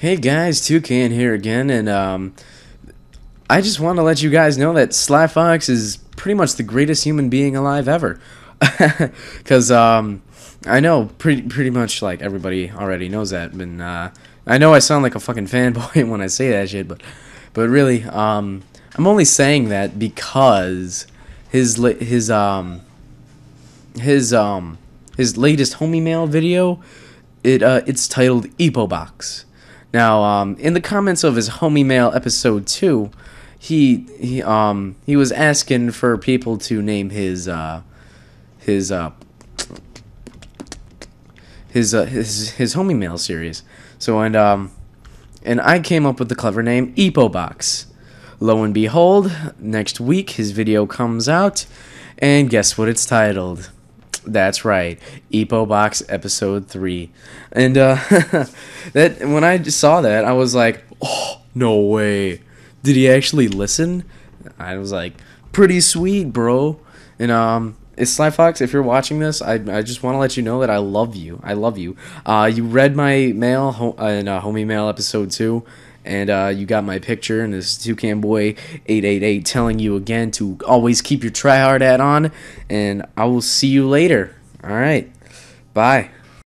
Hey guys, Toucan here again, and um, I just want to let you guys know that Sly Fox is pretty much the greatest human being alive ever. Cause um, I know pretty pretty much like everybody already knows that, and uh, I know I sound like a fucking fanboy when I say that shit, but but really, um, I'm only saying that because his his um his um his latest homie mail video, it uh it's titled Epo Box. Now, um, in the comments of his homie mail episode two, he he um he was asking for people to name his uh his uh his uh, his his homie mail series. So and um and I came up with the clever name Epobox. Lo and behold, next week his video comes out, and guess what it's titled? That's right, Epo Box Episode Three, and uh, that when I saw that, I was like, oh no way, did he actually listen? I was like, pretty sweet, bro, and um. It's Sly Fox. If you're watching this, I, I just want to let you know that I love you. I love you. Uh, you read my mail ho- in uh, homie mail episode two, and uh, you got my picture. And this is Toucan Boy eight eight eight telling you again to always keep your try hard hat on. And I will see you later. All right, bye.